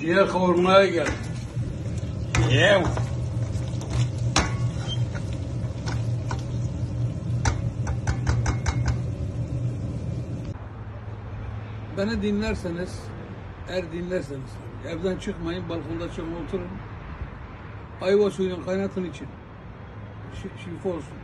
Ciğer kavurmaya gel. Yev. Beni dinlerseniz, eğer dinlerseniz, evden çıkmayın, balkonda çıkın oturun. Ayva suyunun kaynatın için. Şi- şifa olsun.